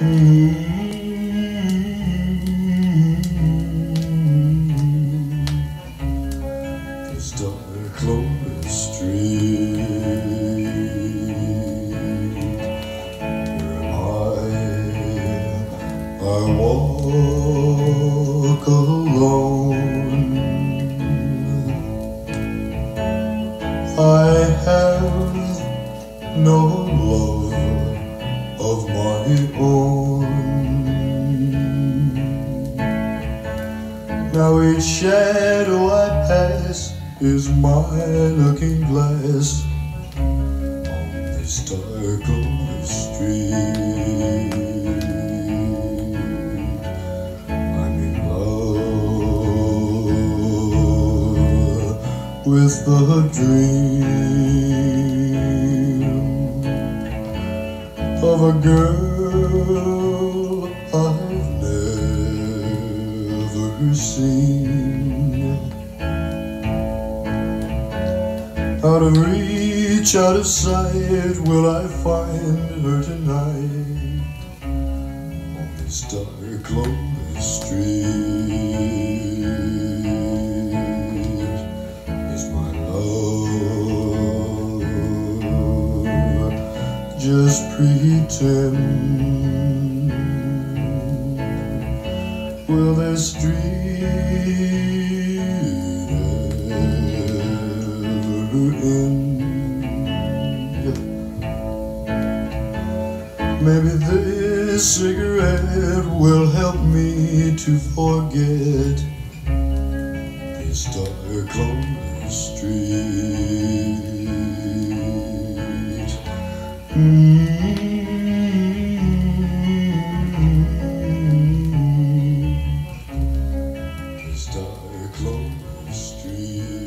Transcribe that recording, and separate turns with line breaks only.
This dark lonely street Where am I? I walk alone I have no love of my own Now each shadow I pass is my looking glass on this dark lonely street. I'm in love with the dream of a girl I've never seen. Out of reach, out of sight, will I find her tonight on this dark, lonely street? Just pretend? Will this street ever end? Maybe this cigarette will help me to forget this dark lonely street. This dark lonely street.